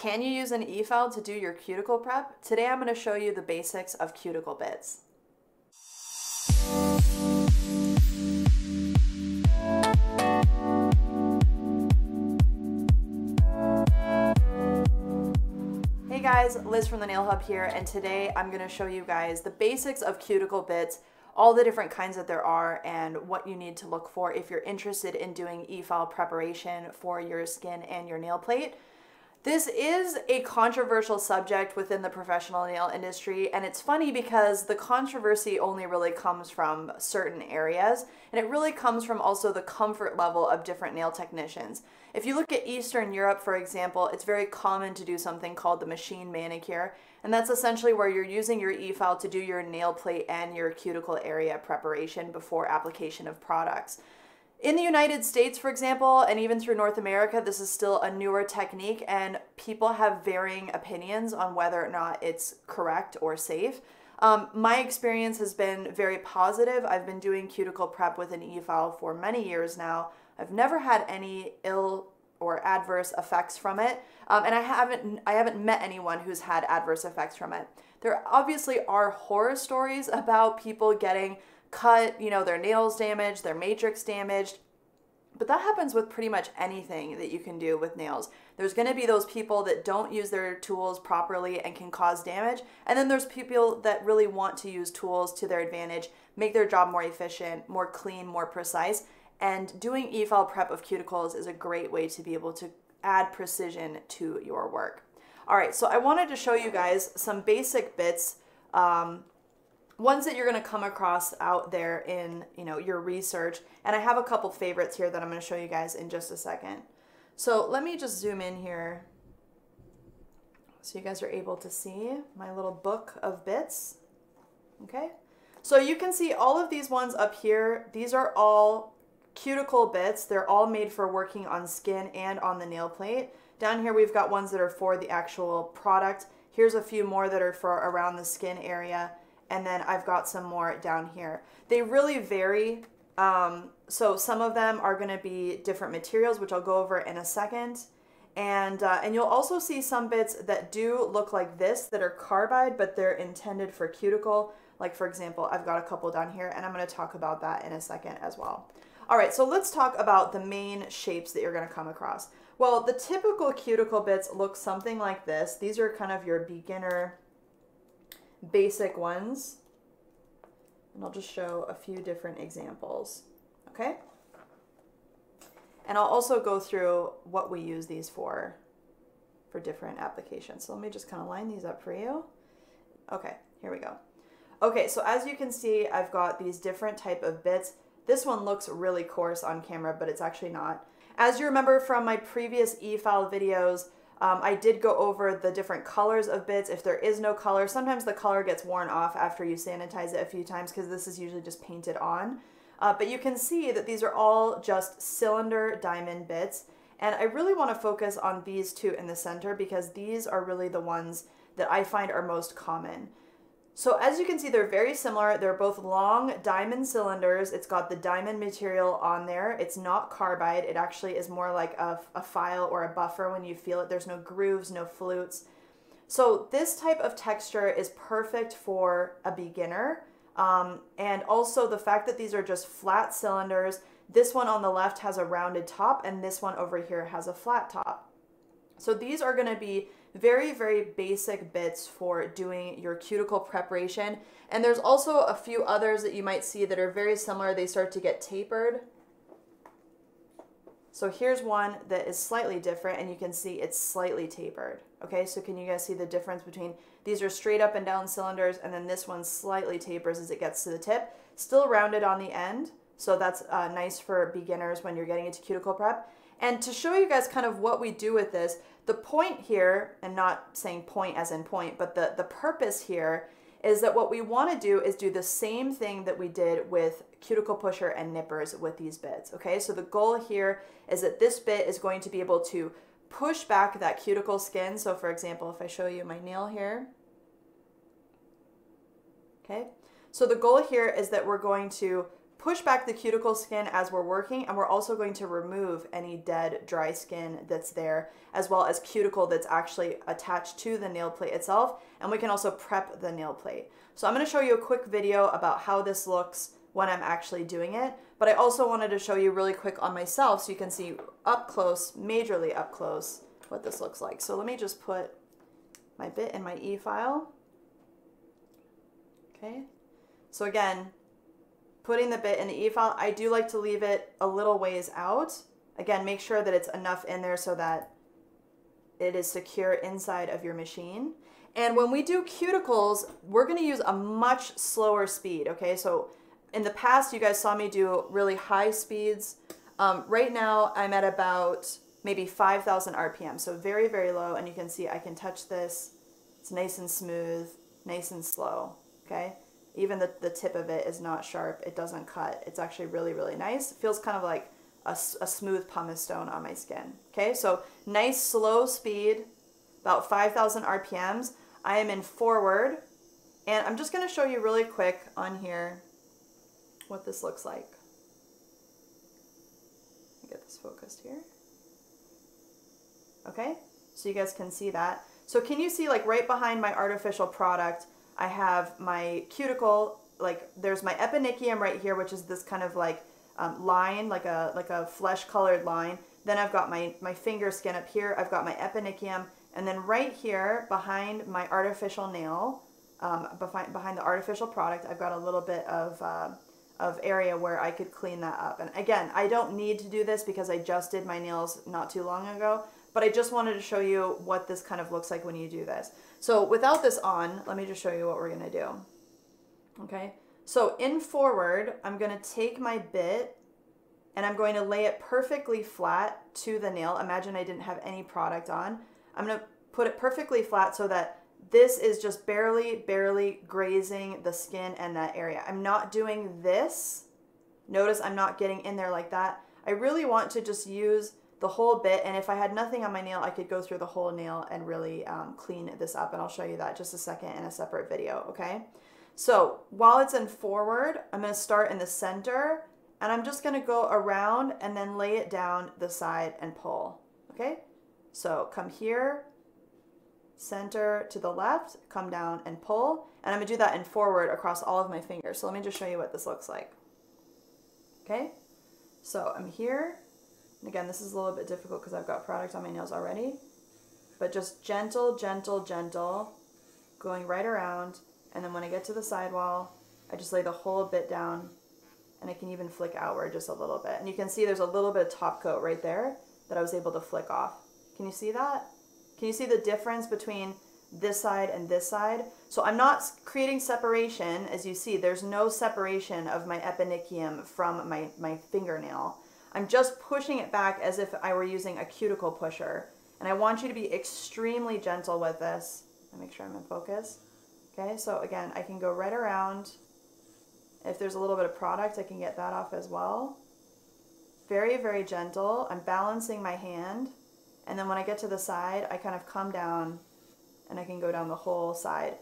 Can you use an e-file to do your cuticle prep? Today I'm going to show you the basics of cuticle bits. Hey guys, Liz from the Nail Hub here, and today I'm going to show you guys the basics of cuticle bits, all the different kinds that there are, and what you need to look for if you're interested in doing e-file preparation for your skin and your nail plate. This is a controversial subject within the professional nail industry, and it's funny because the controversy only really comes from certain areas, and it really comes from also the comfort level of different nail technicians. If you look at Eastern Europe, for example, it's very common to do something called the machine manicure, and that's essentially where you're using your e-file to do your nail plate and your cuticle area preparation before application of products. In the United States, for example, and even through North America, this is still a newer technique, and people have varying opinions on whether or not it's correct or safe. Um, my experience has been very positive. I've been doing cuticle prep with an e-file for many years now. I've never had any ill or adverse effects from it, um, and I haven't I haven't met anyone who's had adverse effects from it. There obviously are horror stories about people getting cut, you know, their nails damaged, their matrix damaged. But that happens with pretty much anything that you can do with nails. There's going to be those people that don't use their tools properly and can cause damage. And then there's people that really want to use tools to their advantage, make their job more efficient, more clean, more precise. And doing e-file prep of cuticles is a great way to be able to add precision to your work. All right, so I wanted to show you guys some basic bits um, ones that you're going to come across out there in you know your research and i have a couple favorites here that i'm going to show you guys in just a second. So let me just zoom in here so you guys are able to see my little book of bits okay? So you can see all of these ones up here. These are all cuticle bits. They're all made for working on skin and on the nail plate. Down here we've got ones that are for the actual product. Here's a few more that are for around the skin area and then I've got some more down here. They really vary. Um, so some of them are going to be different materials, which I'll go over in a second. And, uh, and you'll also see some bits that do look like this that are carbide, but they're intended for cuticle. Like for example, I've got a couple down here and I'm going to talk about that in a second as well. All right, so let's talk about the main shapes that you're going to come across. Well, the typical cuticle bits look something like this. These are kind of your beginner basic ones. And I'll just show a few different examples, okay? And I'll also go through what we use these for, for different applications. So let me just kind of line these up for you. Okay, here we go. Okay, so as you can see, I've got these different type of bits. This one looks really coarse on camera, but it's actually not. As you remember from my previous e-file videos, um, I did go over the different colors of bits. If there is no color, sometimes the color gets worn off after you sanitize it a few times because this is usually just painted on. Uh, but you can see that these are all just cylinder diamond bits. And I really want to focus on these two in the center because these are really the ones that I find are most common. So as you can see, they're very similar. They're both long diamond cylinders. It's got the diamond material on there. It's not carbide. It actually is more like a, a file or a buffer when you feel it. There's no grooves, no flutes. So this type of texture is perfect for a beginner. Um, and also the fact that these are just flat cylinders. This one on the left has a rounded top and this one over here has a flat top. So these are gonna be very, very basic bits for doing your cuticle preparation. And there's also a few others that you might see that are very similar. They start to get tapered. So here's one that is slightly different and you can see it's slightly tapered. Okay, so can you guys see the difference between these are straight up and down cylinders and then this one slightly tapers as it gets to the tip. Still rounded on the end, so that's uh, nice for beginners when you're getting into cuticle prep. And to show you guys kind of what we do with this, the point here, and not saying point as in point, but the, the purpose here is that what we want to do is do the same thing that we did with cuticle pusher and nippers with these bits. Okay, so the goal here is that this bit is going to be able to push back that cuticle skin. So for example, if I show you my nail here, okay, so the goal here is that we're going to push back the cuticle skin as we're working and we're also going to remove any dead dry skin that's there as well as cuticle that's actually attached to the nail plate itself and we can also prep the nail plate. So I'm going to show you a quick video about how this looks when I'm actually doing it but I also wanted to show you really quick on myself so you can see up close, majorly up close, what this looks like. So let me just put my bit in my e-file. Okay, so again, putting the bit in the e-file, I do like to leave it a little ways out. Again, make sure that it's enough in there so that it is secure inside of your machine. And when we do cuticles, we're gonna use a much slower speed, okay? So in the past, you guys saw me do really high speeds. Um, right now, I'm at about maybe 5,000 RPM, so very, very low. And you can see I can touch this. It's nice and smooth, nice and slow, okay? Even the, the tip of it is not sharp. It doesn't cut. It's actually really, really nice. It feels kind of like a, a smooth pumice stone on my skin. Okay, so nice slow speed, about 5,000 RPMs. I am in forward, and I'm just going to show you really quick on here what this looks like. Get this focused here. Okay, so you guys can see that. So can you see like right behind my artificial product, I have my cuticle, like there's my eponychium right here, which is this kind of like um, line, like a like a flesh colored line. Then I've got my, my finger skin up here. I've got my eponychium. And then right here behind my artificial nail, um, behind, behind the artificial product, I've got a little bit of, uh, of area where I could clean that up. And again, I don't need to do this because I just did my nails not too long ago, but I just wanted to show you what this kind of looks like when you do this. So without this on, let me just show you what we're gonna do. Okay, so in forward, I'm gonna take my bit and I'm going to lay it perfectly flat to the nail. Imagine I didn't have any product on. I'm gonna put it perfectly flat so that this is just barely, barely grazing the skin and that area. I'm not doing this. Notice I'm not getting in there like that. I really want to just use the whole bit and if I had nothing on my nail I could go through the whole nail and really um, clean this up and I'll show you that just a second in a separate video okay? So while it's in forward I'm going to start in the center and I'm just going to go around and then lay it down the side and pull okay? So come here center to the left come down and pull and I'm going to do that in forward across all of my fingers. So let me just show you what this looks like okay? So I'm here again, this is a little bit difficult because I've got product on my nails already. But just gentle, gentle, gentle, going right around. And then when I get to the sidewall, I just lay the whole bit down and I can even flick outward just a little bit. And you can see there's a little bit of top coat right there that I was able to flick off. Can you see that? Can you see the difference between this side and this side? So I'm not creating separation. As you see, there's no separation of my eponychium from my, my fingernail. I'm just pushing it back as if I were using a cuticle pusher. And I want you to be extremely gentle with this. Let me Make sure I'm in focus. Okay, so again, I can go right around. If there's a little bit of product, I can get that off as well. Very, very gentle. I'm balancing my hand. And then when I get to the side, I kind of come down and I can go down the whole side.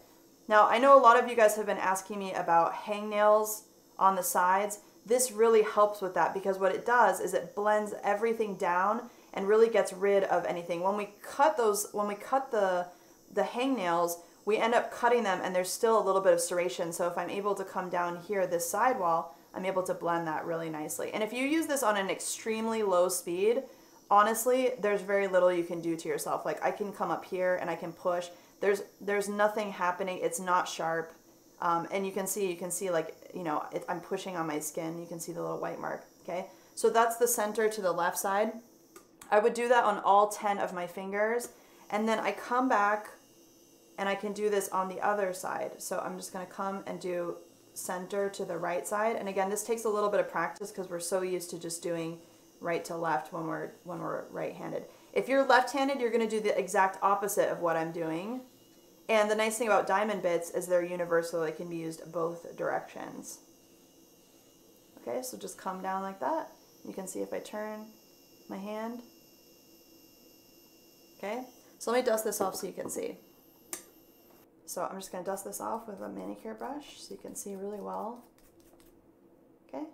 Now, I know a lot of you guys have been asking me about hangnails on the sides. This really helps with that because what it does is it blends everything down and really gets rid of anything. When we cut those, when we cut the, the hangnails, we end up cutting them and there's still a little bit of serration. So if I'm able to come down here, this sidewall, I'm able to blend that really nicely. And if you use this on an extremely low speed, honestly, there's very little you can do to yourself. Like I can come up here and I can push. There's, there's nothing happening. It's not sharp. Um, and you can see, you can see like, you know, it, I'm pushing on my skin. You can see the little white mark, okay? So that's the center to the left side. I would do that on all 10 of my fingers. And then I come back and I can do this on the other side. So I'm just gonna come and do center to the right side. And again, this takes a little bit of practice because we're so used to just doing right to left when we're, when we're right-handed. If you're left-handed, you're gonna do the exact opposite of what I'm doing. And the nice thing about diamond bits is they're universal. They can be used both directions. Okay, so just come down like that. You can see if I turn my hand. Okay, so let me dust this off so you can see. So I'm just going to dust this off with a manicure brush so you can see really well. Okay,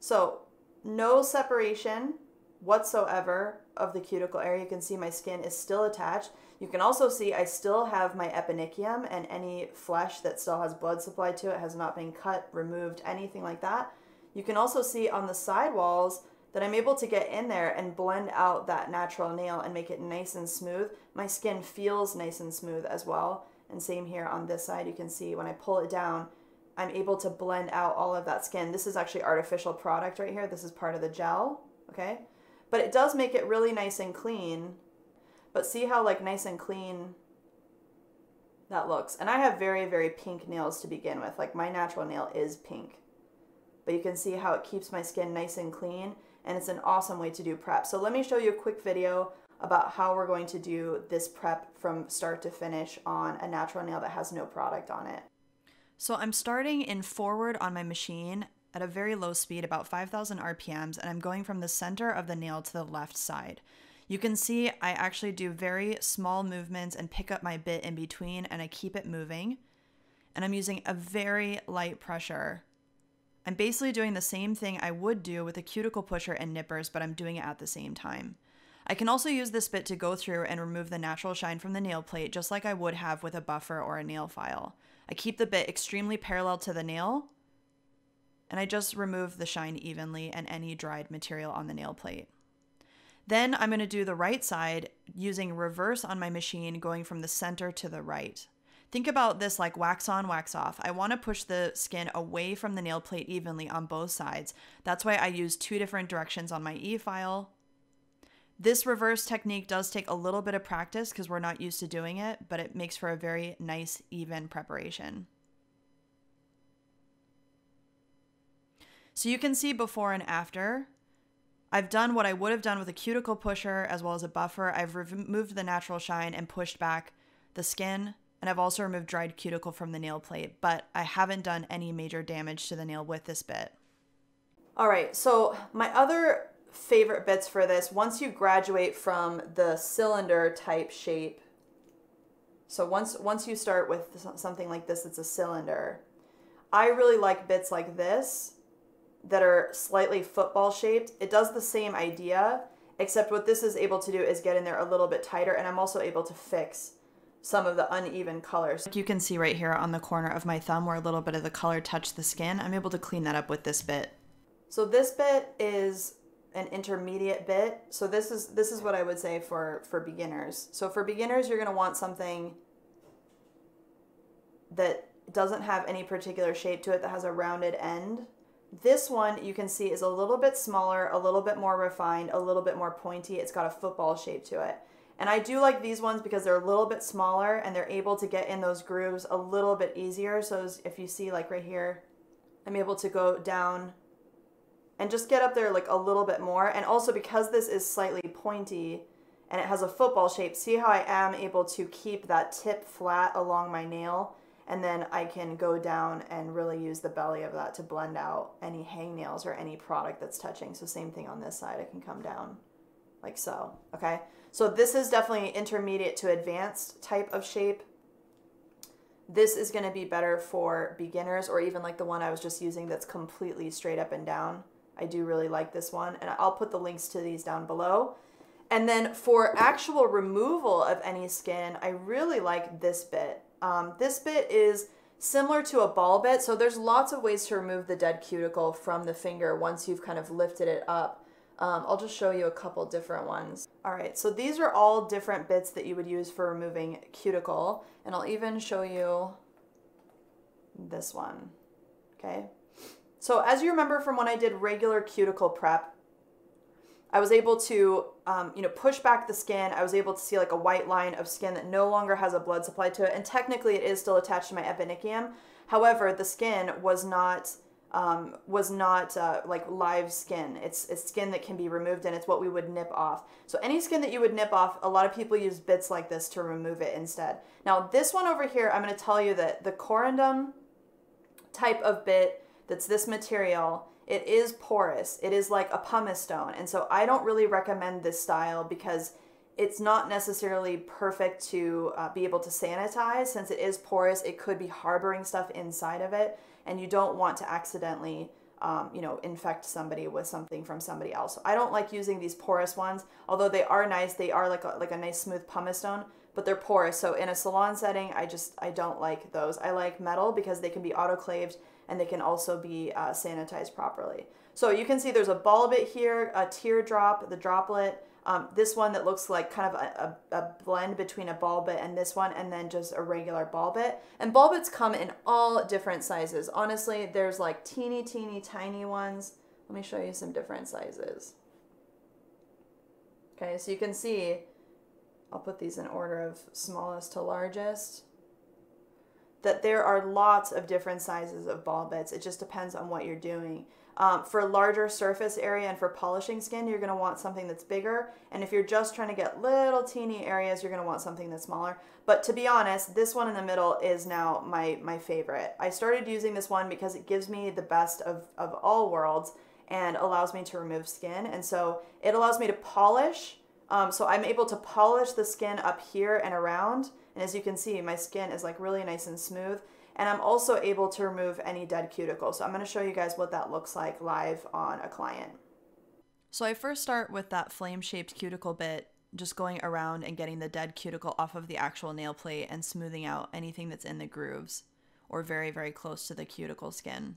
So no separation whatsoever of the cuticle area. You can see my skin is still attached. You can also see I still have my eponychium and any flesh that still has blood supply to it has not been cut, removed, anything like that. You can also see on the side walls that I'm able to get in there and blend out that natural nail and make it nice and smooth. My skin feels nice and smooth as well. And same here on this side, you can see when I pull it down, I'm able to blend out all of that skin. This is actually artificial product right here. This is part of the gel, okay? But it does make it really nice and clean. But see how like nice and clean that looks. And I have very, very pink nails to begin with. Like my natural nail is pink. But you can see how it keeps my skin nice and clean and it's an awesome way to do prep. So let me show you a quick video about how we're going to do this prep from start to finish on a natural nail that has no product on it. So I'm starting in forward on my machine at a very low speed, about 5,000 RPMs, and I'm going from the center of the nail to the left side. You can see I actually do very small movements and pick up my bit in between and I keep it moving. And I'm using a very light pressure. I'm basically doing the same thing I would do with a cuticle pusher and nippers, but I'm doing it at the same time. I can also use this bit to go through and remove the natural shine from the nail plate just like I would have with a buffer or a nail file. I keep the bit extremely parallel to the nail and I just remove the shine evenly and any dried material on the nail plate. Then I'm going to do the right side using reverse on my machine going from the center to the right. Think about this like wax on, wax off. I want to push the skin away from the nail plate evenly on both sides. That's why I use two different directions on my e-file. This reverse technique does take a little bit of practice because we're not used to doing it, but it makes for a very nice, even preparation. So you can see before and after. I've done what I would have done with a cuticle pusher as well as a buffer. I've removed the natural shine and pushed back the skin, and I've also removed dried cuticle from the nail plate, but I haven't done any major damage to the nail with this bit. All right, so my other favorite bits for this, once you graduate from the cylinder type shape, so once, once you start with something like this, it's a cylinder, I really like bits like this that are slightly football shaped. It does the same idea, except what this is able to do is get in there a little bit tighter, and I'm also able to fix some of the uneven colors. Like you can see right here on the corner of my thumb where a little bit of the color touched the skin, I'm able to clean that up with this bit. So this bit is an intermediate bit. So this is this is what I would say for for beginners. So for beginners, you're going to want something that doesn't have any particular shape to it that has a rounded end this one you can see is a little bit smaller, a little bit more refined, a little bit more pointy. It's got a football shape to it. And I do like these ones because they're a little bit smaller and they're able to get in those grooves a little bit easier. So if you see like right here, I'm able to go down and just get up there like a little bit more. And also because this is slightly pointy and it has a football shape, see how I am able to keep that tip flat along my nail and then I can go down and really use the belly of that to blend out any hangnails or any product that's touching. So same thing on this side, I can come down like so, okay? So this is definitely intermediate to advanced type of shape. This is gonna be better for beginners or even like the one I was just using that's completely straight up and down. I do really like this one and I'll put the links to these down below. And then for actual removal of any skin, I really like this bit. Um, this bit is similar to a ball bit, so there's lots of ways to remove the dead cuticle from the finger once you've kind of lifted it up. Um, I'll just show you a couple different ones. All right, so these are all different bits that you would use for removing cuticle, and I'll even show you this one, okay? So as you remember from when I did regular cuticle prep, I was able to, um, you know, push back the skin. I was able to see like a white line of skin that no longer has a blood supply to it. And technically it is still attached to my eponychium. However, the skin was not, um, was not uh, like live skin. It's, it's skin that can be removed and it's what we would nip off. So any skin that you would nip off, a lot of people use bits like this to remove it instead. Now this one over here, I'm going to tell you that the corundum type of bit that's this material it is porous. It is like a pumice stone. And so I don't really recommend this style because it's not necessarily perfect to uh, be able to sanitize. Since it is porous, it could be harboring stuff inside of it. And you don't want to accidentally um, you know, infect somebody with something from somebody else. so I don't like using these porous ones, although they are nice. They are like a, like a nice smooth pumice stone, but they're porous. So in a salon setting, I just I don't like those. I like metal because they can be autoclaved and they can also be uh, sanitized properly. So you can see there's a ball bit here, a teardrop, the droplet, um, this one that looks like kind of a, a, a, blend between a ball bit and this one, and then just a regular ball bit. And ball bits come in all different sizes. Honestly, there's like teeny, teeny, tiny ones. Let me show you some different sizes. Okay, so you can see, I'll put these in order of smallest to largest, that there are lots of different sizes of ball bits. It just depends on what you're doing. Um, for larger surface area and for polishing skin, you're going to want something that's bigger. And if you're just trying to get little teeny areas, you're going to want something that's smaller. But to be honest, this one in the middle is now my, my favorite. I started using this one because it gives me the best of, of all worlds and allows me to remove skin. And so it allows me to polish. Um, so I'm able to polish the skin up here and around. And as you can see, my skin is like really nice and smooth. And I'm also able to remove any dead cuticle. So I'm going to show you guys what that looks like live on a client. So I first start with that flame-shaped cuticle bit, just going around and getting the dead cuticle off of the actual nail plate and smoothing out anything that's in the grooves or very, very close to the cuticle skin.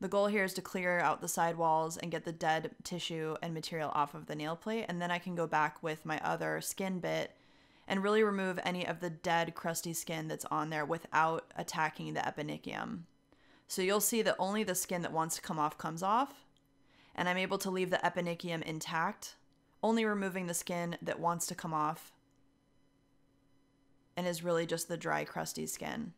The goal here is to clear out the side walls and get the dead tissue and material off of the nail plate, and then I can go back with my other skin bit and really remove any of the dead crusty skin that's on there without attacking the eponychium. So you'll see that only the skin that wants to come off comes off, and I'm able to leave the eponychium intact, only removing the skin that wants to come off and is really just the dry, crusty skin.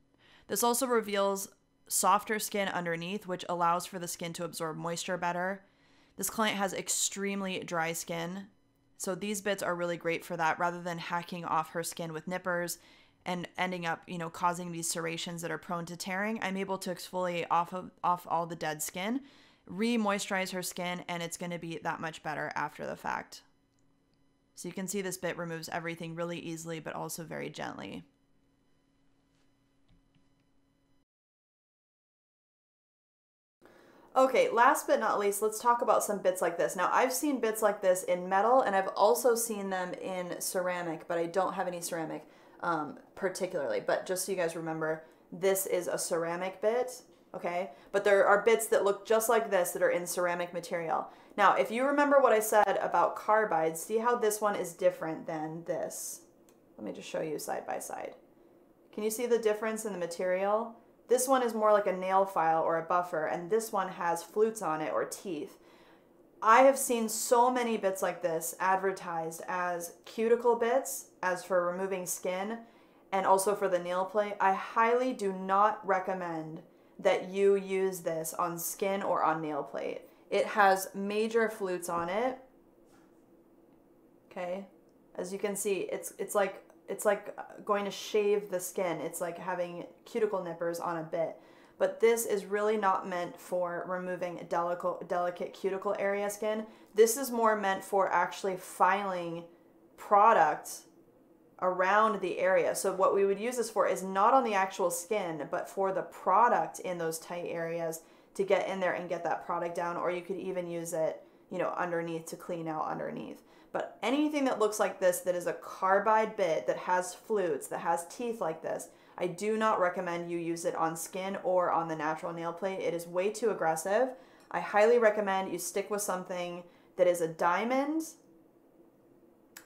This also reveals softer skin underneath, which allows for the skin to absorb moisture better. This client has extremely dry skin, so these bits are really great for that rather than hacking off her skin with nippers and ending up, you know, causing these serrations that are prone to tearing. I'm able to exfoliate off of off all the dead skin, re-moisturize her skin, and it's going to be that much better after the fact. So you can see this bit removes everything really easily, but also very gently. Okay, last but not least, let's talk about some bits like this. Now, I've seen bits like this in metal, and I've also seen them in ceramic, but I don't have any ceramic um, particularly. But just so you guys remember, this is a ceramic bit, okay? But there are bits that look just like this that are in ceramic material. Now, if you remember what I said about carbide, see how this one is different than this. Let me just show you side by side. Can you see the difference in the material? This one is more like a nail file or a buffer, and this one has flutes on it or teeth. I have seen so many bits like this advertised as cuticle bits, as for removing skin, and also for the nail plate. I highly do not recommend that you use this on skin or on nail plate. It has major flutes on it. Okay, as you can see, it's it's like it's like uh, going to shave the skin. It's like having cuticle nippers on a bit. But this is really not meant for removing delicate, delicate cuticle area skin. This is more meant for actually filing product around the area. So what we would use this for is not on the actual skin, but for the product in those tight areas to get in there and get that product down. Or you could even use it, you know, underneath to clean out underneath. But anything that looks like this that is a carbide bit that has flutes, that has teeth like this, I do not recommend you use it on skin or on the natural nail plate. It is way too aggressive. I highly recommend you stick with something that is a diamond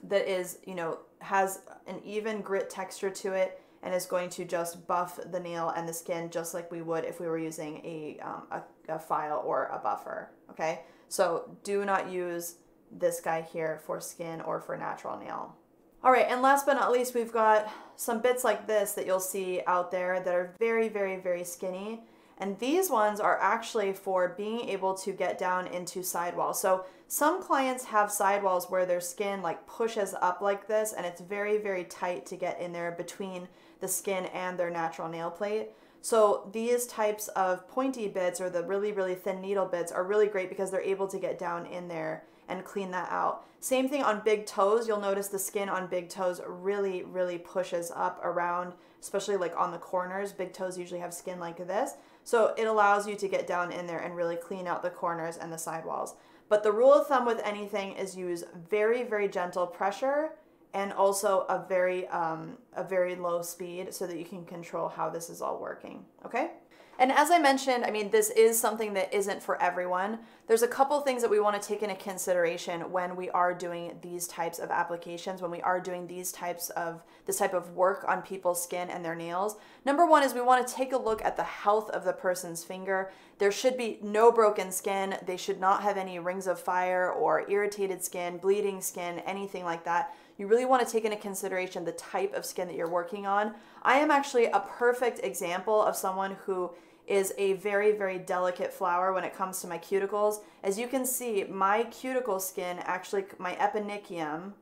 that is, you know, has an even grit texture to it and is going to just buff the nail and the skin just like we would if we were using a, um, a, a file or a buffer, okay? So do not use this guy here for skin or for natural nail. All right, and last but not least, we've got some bits like this that you'll see out there that are very, very, very skinny. And these ones are actually for being able to get down into sidewalls. So some clients have sidewalls where their skin like pushes up like this and it's very, very tight to get in there between the skin and their natural nail plate. So these types of pointy bits or the really, really thin needle bits are really great because they're able to get down in there and clean that out. Same thing on big toes. You'll notice the skin on big toes really, really pushes up around, especially like on the corners. Big toes usually have skin like this. So it allows you to get down in there and really clean out the corners and the sidewalls. But the rule of thumb with anything is use very, very gentle pressure and also a very, um, a very low speed so that you can control how this is all working, okay? And as I mentioned, I mean, this is something that isn't for everyone. There's a couple things that we want to take into consideration when we are doing these types of applications, when we are doing these types of this type of work on people's skin and their nails. Number one is we want to take a look at the health of the person's finger. There should be no broken skin. They should not have any rings of fire or irritated skin, bleeding skin, anything like that. You really want to take into consideration the type of skin that you're working on. I am actually a perfect example of someone who is a very, very delicate flower when it comes to my cuticles. As you can see, my cuticle skin, actually my eponychium,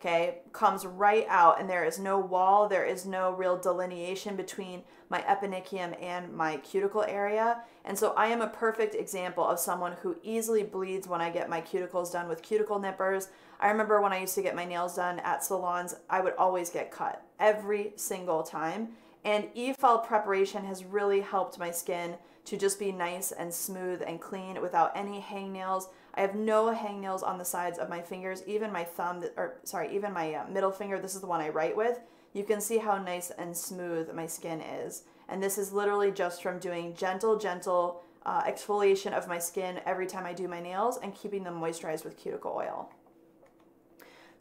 okay, comes right out and there is no wall, there is no real delineation between my eponychium and my cuticle area. And so I am a perfect example of someone who easily bleeds when I get my cuticles done with cuticle nippers. I remember when I used to get my nails done at salons, I would always get cut every single time. And e-file preparation has really helped my skin to just be nice and smooth and clean without any hangnails. I have no hangnails on the sides of my fingers, even my thumb, or sorry, even my uh, middle finger. This is the one I write with. You can see how nice and smooth my skin is. And this is literally just from doing gentle, gentle uh, exfoliation of my skin every time I do my nails and keeping them moisturized with cuticle oil.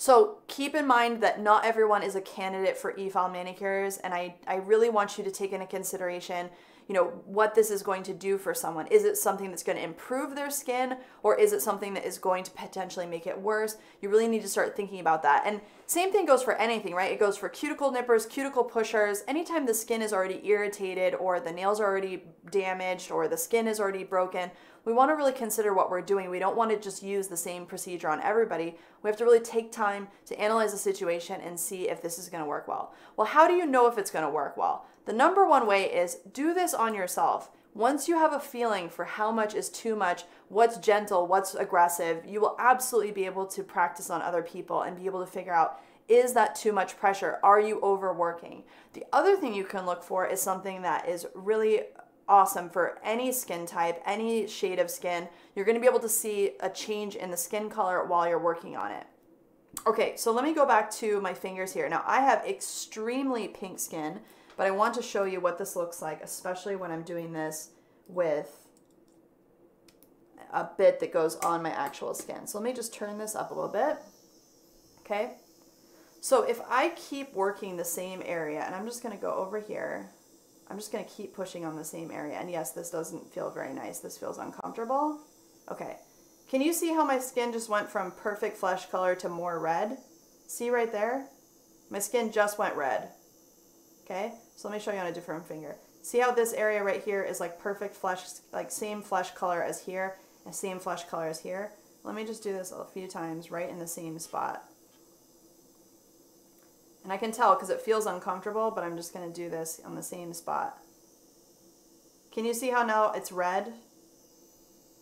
So keep in mind that not everyone is a candidate for e-file manicures, and I, I really want you to take into consideration you know what this is going to do for someone. Is it something that's going to improve their skin or is it something that is going to potentially make it worse? You really need to start thinking about that. And same thing goes for anything right? It goes for cuticle nippers cuticle pushers. Anytime the skin is already irritated or the nails are already damaged or the skin is already broken we want to really consider what we're doing. We don't want to just use the same procedure on everybody. We have to really take time to analyze the situation and see if this is going to work well. Well, how do you know if it's going to work well? The number one way is do this on yourself. Once you have a feeling for how much is too much, what's gentle, what's aggressive, you will absolutely be able to practice on other people and be able to figure out is that too much pressure? Are you overworking? The other thing you can look for is something that is really awesome for any skin type, any shade of skin. You're going to be able to see a change in the skin color while you're working on it. Okay, so let me go back to my fingers here. Now, I have extremely pink skin. But I want to show you what this looks like, especially when I'm doing this with a bit that goes on my actual skin. So let me just turn this up a little bit. Okay. So if I keep working the same area, and I'm just going to go over here, I'm just going to keep pushing on the same area. And yes, this doesn't feel very nice. This feels uncomfortable. Okay. Can you see how my skin just went from perfect flesh color to more red? See right there? My skin just went red. Okay. So let me show you on a different finger. See how this area right here is like perfect flesh, like same flesh color as here, and same flesh color as here. Let me just do this a few times right in the same spot. And I can tell because it feels uncomfortable, but I'm just going to do this on the same spot. Can you see how now it's red?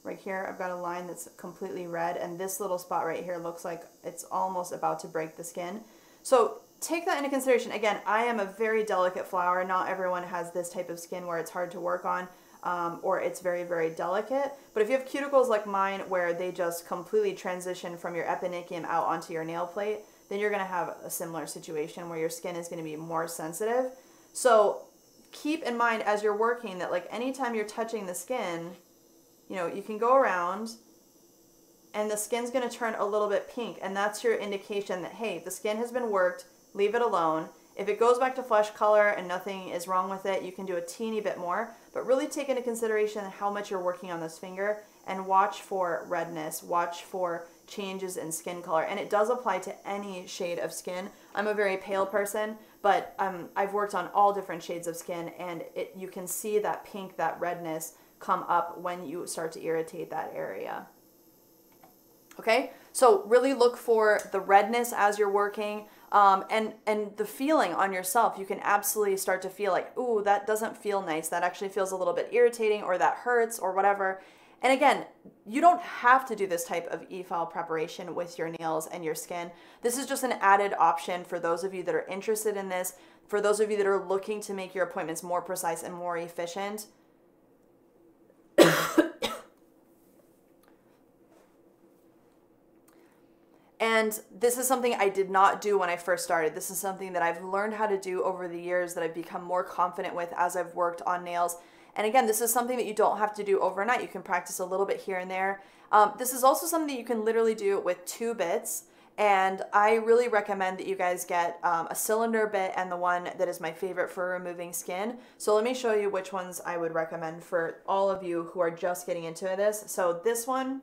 Right here, I've got a line that's completely red, and this little spot right here looks like it's almost about to break the skin. So take that into consideration. Again, I am a very delicate flower. Not everyone has this type of skin where it's hard to work on um, or it's very, very delicate. But if you have cuticles like mine where they just completely transition from your eponychium out onto your nail plate, then you're going to have a similar situation where your skin is going to be more sensitive. So keep in mind as you're working that like anytime you're touching the skin, you know, you can go around and the skin's going to turn a little bit pink and that's your indication that hey, the skin has been worked leave it alone. If it goes back to flesh color and nothing is wrong with it, you can do a teeny bit more, but really take into consideration how much you're working on this finger and watch for redness, watch for changes in skin color. And it does apply to any shade of skin. I'm a very pale person, but um, I've worked on all different shades of skin and it, you can see that pink, that redness come up when you start to irritate that area. Okay, so really look for the redness as you're working um, and and the feeling on yourself you can absolutely start to feel like ooh that doesn't feel nice that actually feels a little bit irritating or that hurts or whatever and again, you don't have to do this type of e-file preparation with your nails and your skin. This is just an added option for those of you that are interested in this, for those of you that are looking to make your appointments more precise and more efficient. and this is something I did not do when I first started. This is something that I've learned how to do over the years that I've become more confident with as I've worked on nails and again, this is something that you don't have to do overnight. You can practice a little bit here and there. Um, this is also something you can literally do with two bits. And I really recommend that you guys get um, a cylinder bit and the one that is my favorite for removing skin. So let me show you which ones I would recommend for all of you who are just getting into this. So this one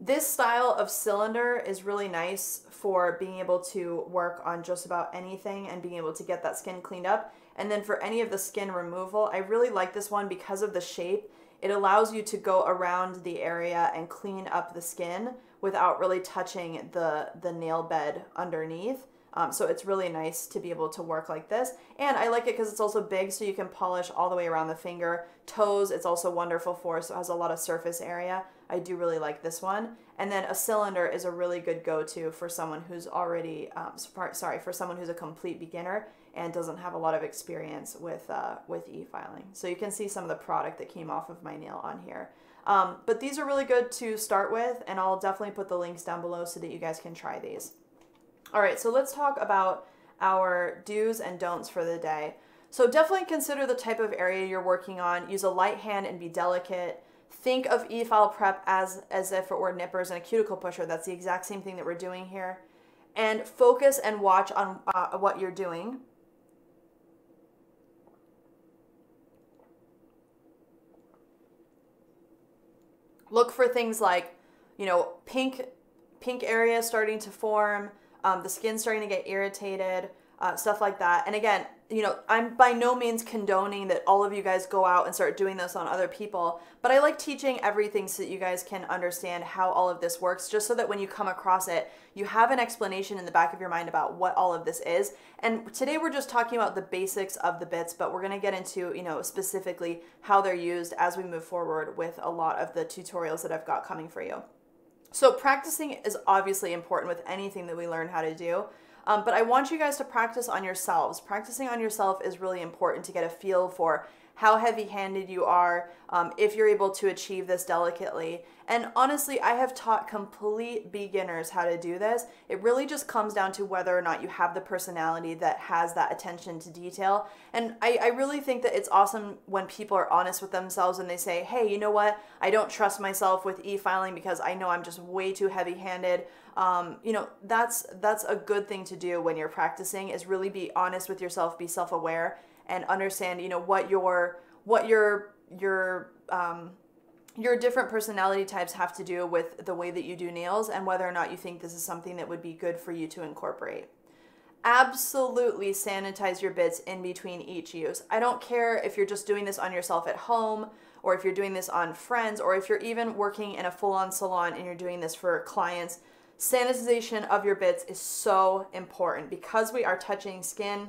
this style of cylinder is really nice for being able to work on just about anything and being able to get that skin cleaned up. And then for any of the skin removal, I really like this one because of the shape. It allows you to go around the area and clean up the skin without really touching the, the nail bed underneath. Um, so it's really nice to be able to work like this. And I like it because it's also big so you can polish all the way around the finger. Toes, it's also wonderful for, so it has a lot of surface area. I do really like this one. And then a cylinder is a really good go-to for someone who's already, um, sorry, for someone who's a complete beginner and doesn't have a lot of experience with, uh, with e-filing. So you can see some of the product that came off of my nail on here. Um, but these are really good to start with, and I'll definitely put the links down below so that you guys can try these. All right, so let's talk about our do's and don'ts for the day. So definitely consider the type of area you're working on. Use a light hand and be delicate. Think of e-file prep as, as if it were nippers and a cuticle pusher. That's the exact same thing that we're doing here. And focus and watch on uh, what you're doing. Look for things like, you know, pink, pink area starting to form, um, the skin starting to get irritated, uh, stuff like that. And again, you know, I'm by no means condoning that all of you guys go out and start doing this on other people, but I like teaching everything so that you guys can understand how all of this works, just so that when you come across it, you have an explanation in the back of your mind about what all of this is. And today we're just talking about the basics of the bits, but we're gonna get into, you know, specifically how they're used as we move forward with a lot of the tutorials that I've got coming for you. So practicing is obviously important with anything that we learn how to do. Um, but I want you guys to practice on yourselves. Practicing on yourself is really important to get a feel for how heavy handed you are, um, if you're able to achieve this delicately. And honestly, I have taught complete beginners how to do this. It really just comes down to whether or not you have the personality that has that attention to detail. And I, I really think that it's awesome when people are honest with themselves and they say, hey, you know what? I don't trust myself with e-filing because I know I'm just way too heavy handed. Um, you know, that's that's a good thing to do when you're practicing is really be honest with yourself, be self-aware and understand, you know, what your what your your um, your different personality types have to do with the way that you do nails and whether or not you think this is something that would be good for you to incorporate. Absolutely sanitize your bits in between each use. I don't care if you're just doing this on yourself at home or if you're doing this on friends or if you're even working in a full-on salon and you're doing this for clients. Sanitization of your bits is so important because we are touching skin,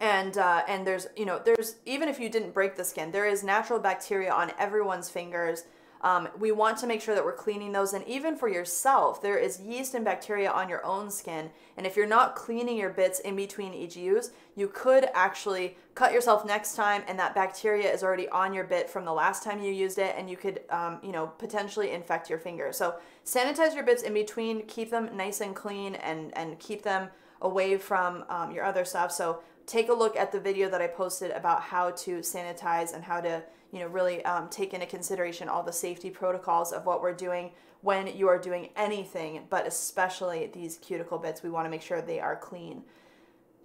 and uh, and there's you know there's even if you didn't break the skin there is natural bacteria on everyone's fingers. Um, we want to make sure that we're cleaning those. And even for yourself there is yeast and bacteria on your own skin. And if you're not cleaning your bits in between each use you could actually cut yourself next time and that bacteria is already on your bit from the last time you used it. And you could um, you know potentially infect your finger. So sanitize your bits in between keep them nice and clean and and keep them away from um, your other stuff. So take a look at the video that I posted about how to sanitize and how to, you know, really um, take into consideration all the safety protocols of what we're doing when you are doing anything, but especially these cuticle bits. We want to make sure they are clean.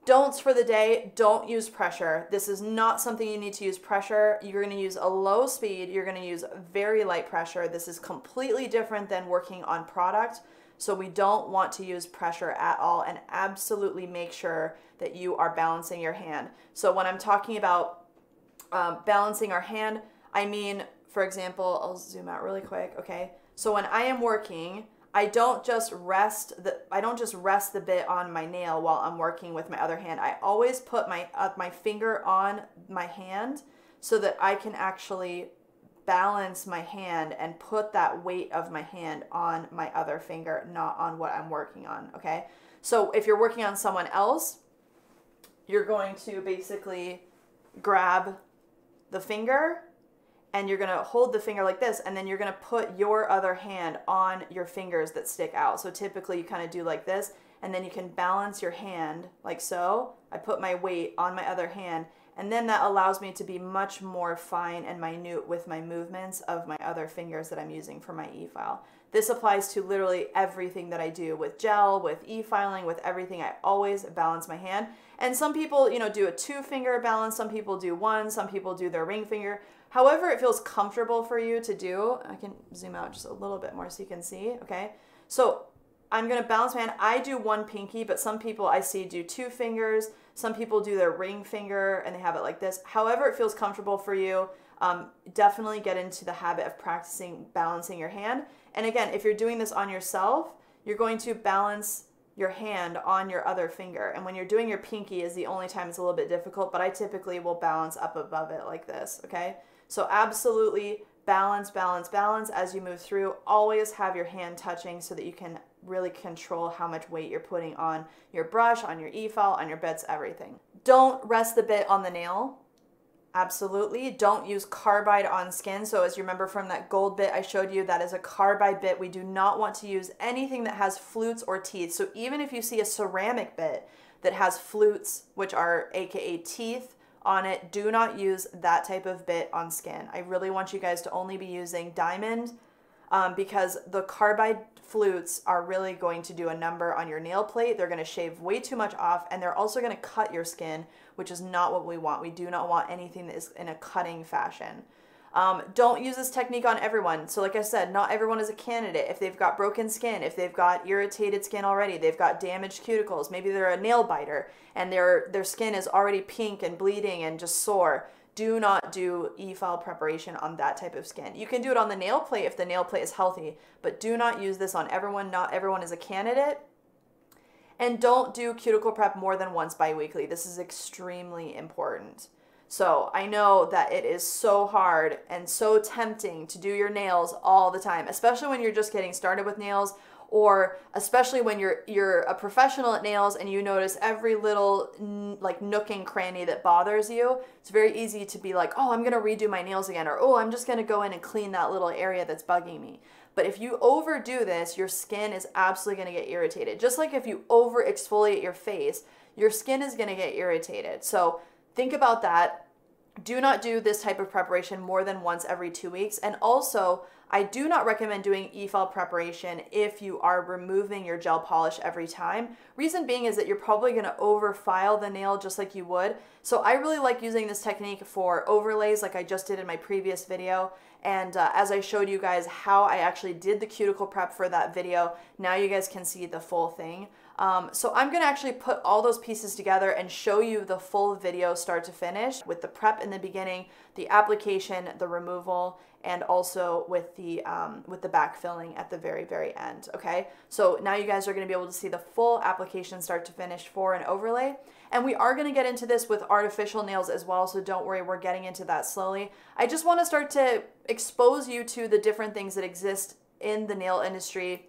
Don'ts for the day, don't use pressure. This is not something you need to use pressure. You're going to use a low speed. You're going to use very light pressure. This is completely different than working on product. So we don't want to use pressure at all and absolutely make sure that you are balancing your hand. So when I'm talking about um, balancing our hand, I mean, for example, I'll zoom out really quick. Okay. So when I am working, I don't just rest the I don't just rest the bit on my nail while I'm working with my other hand. I always put my uh, my finger on my hand so that I can actually balance my hand and put that weight of my hand on my other finger, not on what I'm working on, okay? So if you're working on someone else, you're going to basically grab the finger and you're gonna hold the finger like this, and then you're gonna put your other hand on your fingers that stick out. So typically you kind of do like this, and then you can balance your hand like so. I put my weight on my other hand, and then that allows me to be much more fine and minute with my movements of my other fingers that I'm using for my e-file. This applies to literally everything that I do with gel, with e-filing, with everything. I always balance my hand. And some people, you know, do a two finger balance. Some people do one. Some people do their ring finger. However, it feels comfortable for you to do. I can zoom out just a little bit more so you can see. Okay. So I'm going to balance my hand. I do one pinky, but some people I see do two fingers. Some people do their ring finger and they have it like this. However, it feels comfortable for you. Um, definitely get into the habit of practicing balancing your hand. And again, if you're doing this on yourself, you're going to balance your hand on your other finger. And when you're doing your pinky is the only time it's a little bit difficult, but I typically will balance up above it like this, okay? So absolutely balance, balance, balance as you move through. Always have your hand touching so that you can really control how much weight you're putting on your brush, on your e-file, on your bits, everything. Don't rest the bit on the nail. Absolutely. Don't use carbide on skin. So as you remember from that gold bit I showed you, that is a carbide bit. We do not want to use anything that has flutes or teeth. So even if you see a ceramic bit that has flutes, which are AKA teeth, on it, do not use that type of bit on skin. I really want you guys to only be using diamond um, because the carbide flutes are really going to do a number on your nail plate. They're going to shave way too much off and they're also going to cut your skin, which is not what we want. We do not want anything that is in a cutting fashion. Um, don't use this technique on everyone. So like I said, not everyone is a candidate. If they've got broken skin, if they've got irritated skin already, they've got damaged cuticles, maybe they're a nail biter and their, their skin is already pink and bleeding and just sore do not do e-file preparation on that type of skin. You can do it on the nail plate if the nail plate is healthy, but do not use this on everyone. Not everyone is a candidate. And don't do cuticle prep more than once biweekly. This is extremely important. So I know that it is so hard and so tempting to do your nails all the time, especially when you're just getting started with nails or especially when you're you're a professional at nails and you notice every little like nook and cranny that bothers you it's very easy to be like oh i'm going to redo my nails again or oh i'm just going to go in and clean that little area that's bugging me. But if you overdo this your skin is absolutely going to get irritated. Just like if you over exfoliate your face your skin is going to get irritated. So think about that. Do not do this type of preparation more than once every two weeks. And also, I do not recommend doing e-file preparation if you are removing your gel polish every time. Reason being is that you're probably going to over file the nail just like you would. So I really like using this technique for overlays like I just did in my previous video. And uh, as I showed you guys how I actually did the cuticle prep for that video, now you guys can see the full thing. Um, so I'm gonna actually put all those pieces together and show you the full video start to finish with the prep in the beginning, the application, the removal, and also with the um, with the backfilling at the very very end okay? So now you guys are going to be able to see the full application start to finish for an overlay. And we are going to get into this with artificial nails as well so don't worry we're getting into that slowly. I just want to start to expose you to the different things that exist in the nail industry.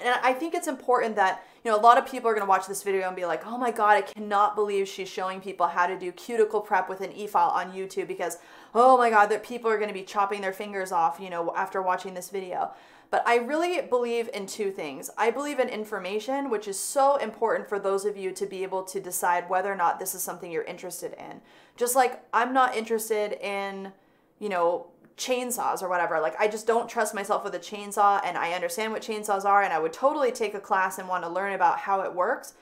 And I think it's important that, you know, a lot of people are going to watch this video and be like, oh my God, I cannot believe she's showing people how to do cuticle prep with an e-file on YouTube because, oh my God, that people are going to be chopping their fingers off, you know, after watching this video. But I really believe in two things. I believe in information, which is so important for those of you to be able to decide whether or not this is something you're interested in. Just like I'm not interested in, you know, chainsaws or whatever. Like I just don't trust myself with a chainsaw and I understand what chainsaws are and I would totally take a class and want to learn about how it works.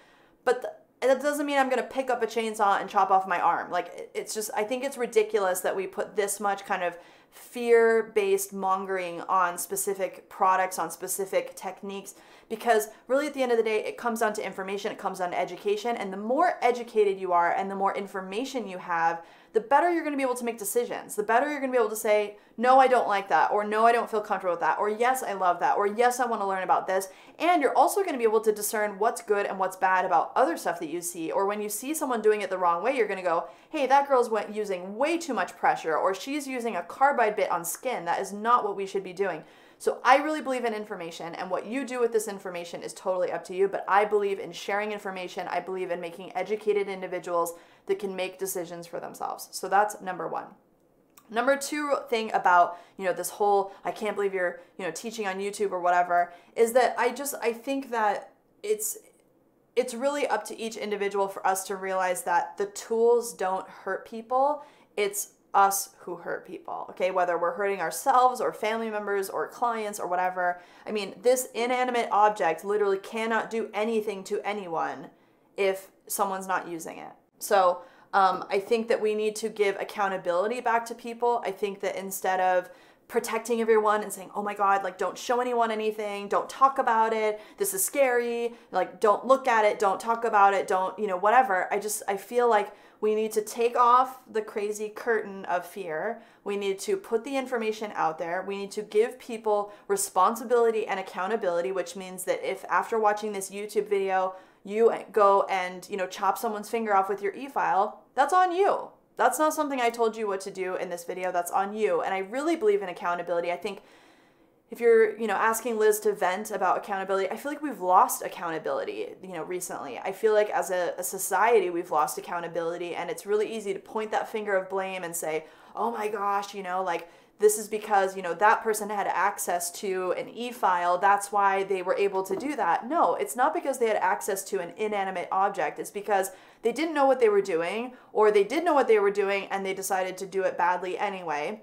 But th- that doesn't mean I'm going to pick up a chainsaw and chop off my arm. Like it's just I think it's ridiculous that we put this much kind of fear-based mongering on specific products, on specific techniques because really at the end of the day it comes down to information, it comes down to education and the more educated you are and the more information you have, the better you're going to be able to make decisions. The better you're going to be able to say, no, I don't like that, or no, I don't feel comfortable with that, or yes, I love that, or yes, I want to learn about this. And you're also going to be able to discern what's good and what's bad about other stuff that you see. Or when you see someone doing it the wrong way, you're going to go, hey, that girl's using way too much pressure, or she's using a carbide bit on skin. That is not what we should be doing. So I really believe in information, and what you do with this information is totally up to you. But I believe in sharing information. I believe in making educated individuals that can make decisions for themselves. So that's number one. Number two thing about, you know, this whole I can't believe you're, you know, teaching on YouTube or whatever is that I just I think that it's it's really up to each individual for us to realize that the tools don't hurt people. It's us who hurt people, okay? Whether we're hurting ourselves or family members or clients or whatever. I mean, this inanimate object literally cannot do anything to anyone if someone's not using it. So, um, I think that we need to give accountability back to people. I think that instead of protecting everyone and saying, oh my God, like don't show anyone anything, don't talk about it, this is scary, like don't look at it, don't talk about it, don't, you know, whatever. I just, I feel like we need to take off the crazy curtain of fear. We need to put the information out there. We need to give people responsibility and accountability, which means that if after watching this YouTube video, you go and, you know, chop someone's finger off with your e-file, that's on you. That's not something I told you what to do in this video. That's on you. And I really believe in accountability. I think if you're, you know, asking Liz to vent about accountability, I feel like we've lost accountability, you know, recently. I feel like as a, a society, we've lost accountability and it's really easy to point that finger of blame and say, oh my gosh, you know, like this is because you know that person had access to an e-file that's why they were able to do that no it's not because they had access to an inanimate object it's because they didn't know what they were doing or they did know what they were doing and they decided to do it badly anyway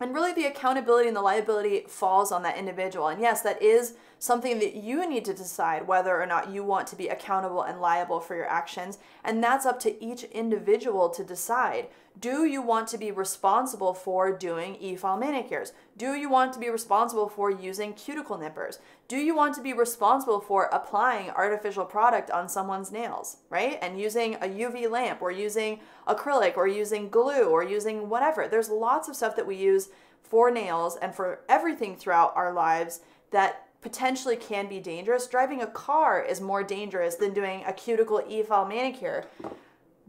and really, the accountability and the liability falls on that individual. And yes, that is something that you need to decide whether or not you want to be accountable and liable for your actions. And that's up to each individual to decide. Do you want to be responsible for doing e-file manicures? Do you want to be responsible for using cuticle nippers? Do you want to be responsible for applying artificial product on someone's nails, right? And using a UV lamp or using acrylic or using glue or using whatever. There's lots of stuff that we use for nails and for everything throughout our lives that potentially can be dangerous. Driving a car is more dangerous than doing a cuticle e-file manicure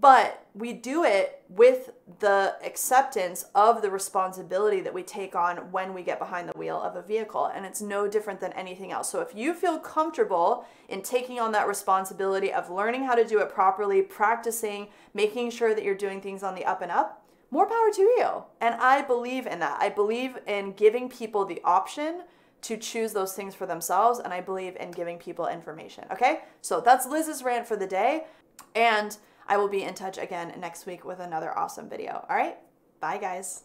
but we do it with the acceptance of the responsibility that we take on when we get behind the wheel of a vehicle. And it's no different than anything else. So if you feel comfortable in taking on that responsibility of learning how to do it properly, practicing, making sure that you're doing things on the up and up, more power to you. And I believe in that. I believe in giving people the option to choose those things for themselves. And I believe in giving people information. Okay. So that's Liz's rant for the day. And I will be in touch again next week with another awesome video. All right. Bye, guys.